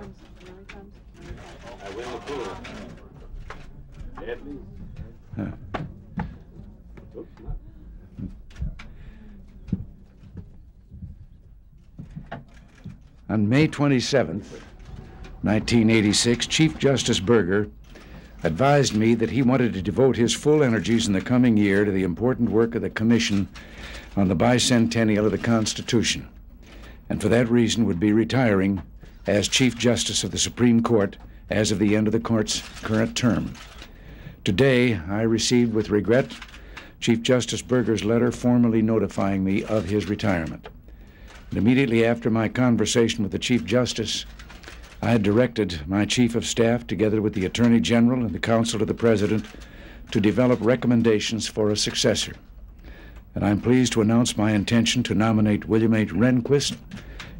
I win the pool. Deadly. Huh. Oops, not. On May 27, 1986, Chief Justice Burger advised me that he wanted to devote his full energies in the coming year to the important work of the Commission on the bicentennial of the Constitution, and for that reason would be retiring as Chief Justice of the Supreme Court as of the end of the court's current term. Today, I received with regret Chief Justice Burger's letter formally notifying me of his retirement. And immediately after my conversation with the Chief Justice, I had directed my Chief of Staff, together with the Attorney General and the Counsel to the President, to develop recommendations for a successor. And I'm pleased to announce my intention to nominate William H. Rehnquist,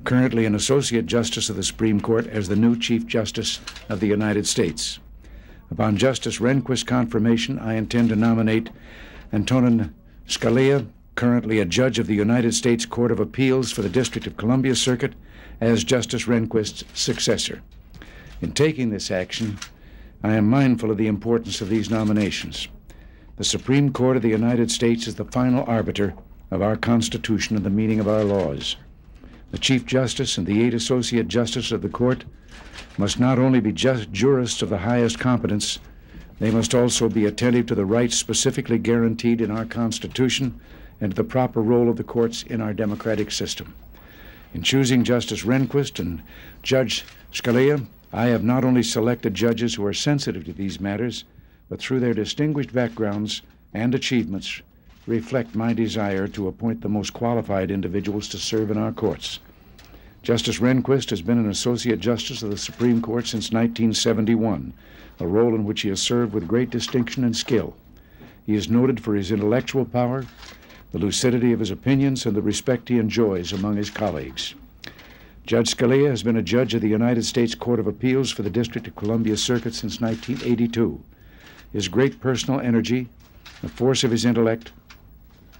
currently an Associate Justice of the Supreme Court, as the new Chief Justice of the United States. Upon Justice Rehnquist's confirmation, I intend to nominate Antonin Scalia, currently a judge of the United States Court of Appeals for the District of Columbia Circuit, as Justice Rehnquist's successor. In taking this action, I am mindful of the importance of these nominations. The Supreme Court of the United States is the final arbiter of our Constitution and the meaning of our laws. The Chief Justice and the eight Associate Justices of the Court must not only be just jurists of the highest competence, they must also be attentive to the rights specifically guaranteed in our Constitution and to the proper role of the courts in our democratic system. In choosing Justice Rehnquist and Judge Scalia, I have not only selected judges who are sensitive to these matters, but through their distinguished backgrounds and achievements, reflect my desire to appoint the most qualified individuals to serve in our courts. Justice Rehnquist has been an Associate Justice of the Supreme Court since 1971, a role in which he has served with great distinction and skill. He is noted for his intellectual power, the lucidity of his opinions, and the respect he enjoys among his colleagues. Judge Scalia has been a judge of the United States Court of Appeals for the District of Columbia Circuit since 1982. His great personal energy, the force of his intellect,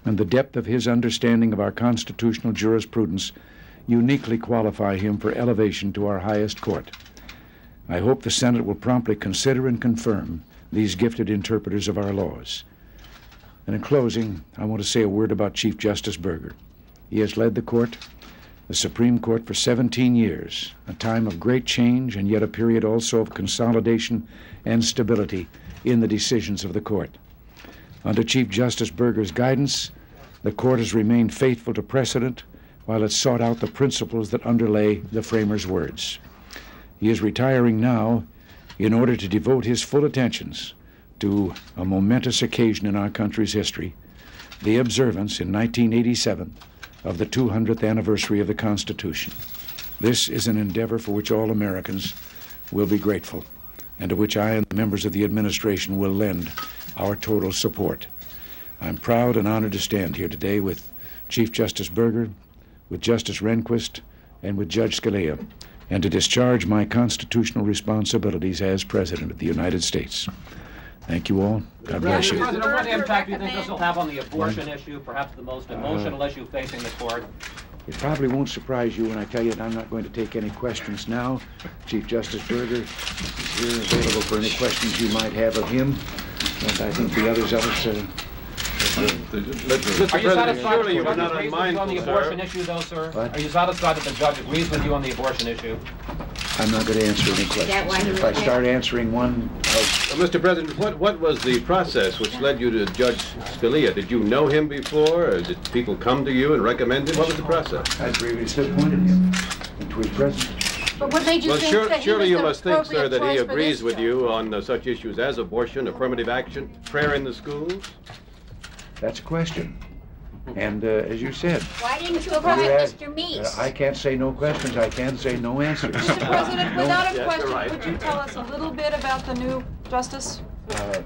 and the depth of his understanding of our constitutional jurisprudence uniquely qualify him for elevation to our highest court. I hope the Senate will promptly consider and confirm these gifted interpreters of our laws. And in closing, I want to say a word about Chief Justice Burger. He has led the court, the Supreme Court, for 17 years, a time of great change and yet a period also of consolidation and stability in the decisions of the court. Under Chief Justice Burger's guidance, the court has remained faithful to precedent while it sought out the principles that underlay the framers' words. He is retiring now in order to devote his full attentions to a momentous occasion in our country's history the observance in 1987 of the 200th anniversary of the Constitution. This is an endeavor for which all Americans will be grateful, and to which I and the members of the administration will lend our total support. I'm proud and honored to stand here today with Chief Justice Burger, with Justice Rehnquist, and with Judge Scalia, and to discharge my constitutional responsibilities as President of the United States. Thank you all. God bless you. President, what impact do you think this will have on the abortion issue, perhaps the most emotional uh, issue facing the court? It probably won't surprise you when I tell you that I'm not going to take any questions now. Chief Justice Burger is here available for any questions you might have of him. And I think the others of us, uh, Mr. Are you satisfied surely you that the not judge agrees with you on the abortion issue, though, sir? What? Are you satisfied that the judge agrees with you on the abortion issue? I'm not going to answer any questions. If I start answering one, I'll Uh, Mr. President, what, what was the process which led you to Judge Scalia? Did you know him before, or did people come to you and recommend him? What was the process? I previously appointed him into his presence. But what made you Well, think sure- that he surely was you the must think, sir, that he agrees with you on uh, such issues as abortion, affirmative action, prayer in the schools? That's a question. And uh, as you said, Why didn't you you appoint asked- Mr. uh, I can't say no questions, I can say no answers. Mr. President, without a you're question, right. could you tell us a little bit about the new justice? Uh,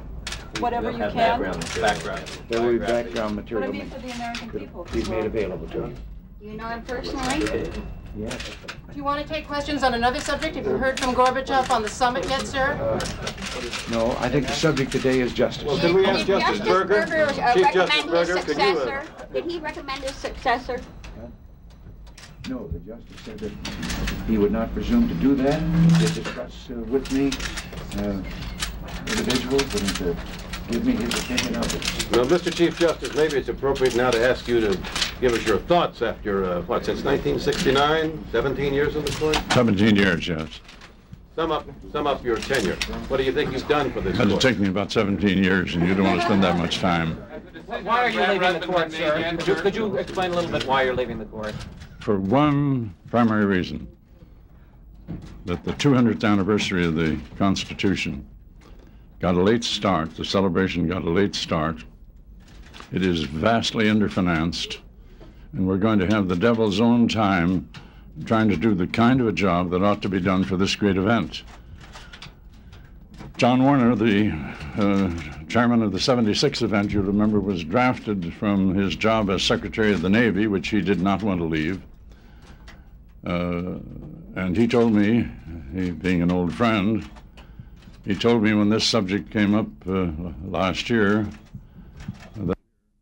Whatever you can. Background. There will be background Would material it be for the American could people? be made available to you. Do you know him personally? Yes. Do you want to take questions on another subject? Have you heard from Gorbachev on the summit yet, sir? Uh, No, I think the subject today is justice. Well, can we ask Did Justice Burger? uh, Chief Justice recommend his Burger, could you, uh, successor? Did he recommend his successor? No, the justice said that he would not presume to do that. He did discuss uh, with me uh, individuals and to give me his opinion of it. Well, Mr. Chief Justice, maybe it's appropriate now to ask you to give us your thoughts after, uh, what, since 1969, 17 years in the court? 17 years, yes. Sum up, sum up your tenure. What do you think you've done for this Had to court? take me about 17 years, and you don't want to spend that much time. Why are you leaving the court, sir? Could you- Could you explain a little bit why you're leaving the court? For one primary reason, that the 200th anniversary of the Constitution got a late start, the celebration got a late start. It is vastly underfinanced, and we're going to have the devil's own time trying to do the kind of a job that ought to be done for this great event. John Warner, the uh, chairman of the 76 event, you remember, was drafted from his job as Secretary of the Navy, which he did not want to leave. Uh, and he told me, he being an old friend, he told me when this subject came up uh, last year